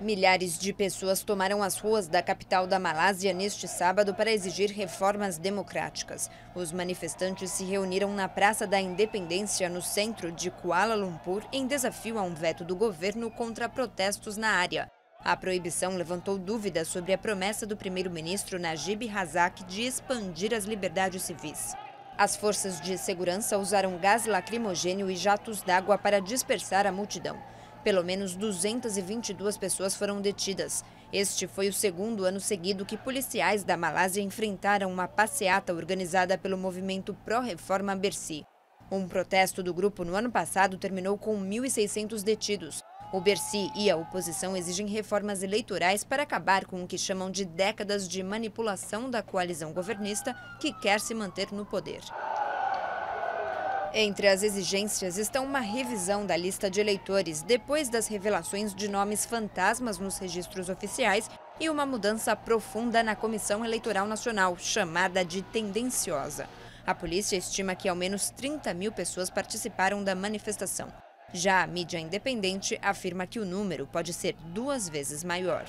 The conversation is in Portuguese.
Milhares de pessoas tomaram as ruas da capital da Malásia neste sábado para exigir reformas democráticas. Os manifestantes se reuniram na Praça da Independência, no centro de Kuala Lumpur, em desafio a um veto do governo contra protestos na área. A proibição levantou dúvidas sobre a promessa do primeiro-ministro Najib Razak de expandir as liberdades civis. As forças de segurança usaram gás lacrimogênio e jatos d'água para dispersar a multidão. Pelo menos 222 pessoas foram detidas. Este foi o segundo ano seguido que policiais da Malásia enfrentaram uma passeata organizada pelo movimento pró-reforma Bersi. Um protesto do grupo no ano passado terminou com 1.600 detidos. O Bersi e a oposição exigem reformas eleitorais para acabar com o que chamam de décadas de manipulação da coalizão governista que quer se manter no poder. Entre as exigências estão uma revisão da lista de eleitores depois das revelações de nomes fantasmas nos registros oficiais e uma mudança profunda na Comissão Eleitoral Nacional, chamada de tendenciosa. A polícia estima que ao menos 30 mil pessoas participaram da manifestação. Já a mídia independente afirma que o número pode ser duas vezes maior.